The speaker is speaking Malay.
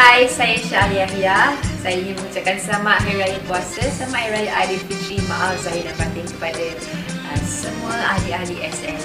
Hai, saya Syah Yahya. Saya ingin mengucapkan selamat Hari Raya Puasa, selamat Hari Raya Aidilfitri, maaf Zahir dan batin kepada uh, semua ahli-ahli SM.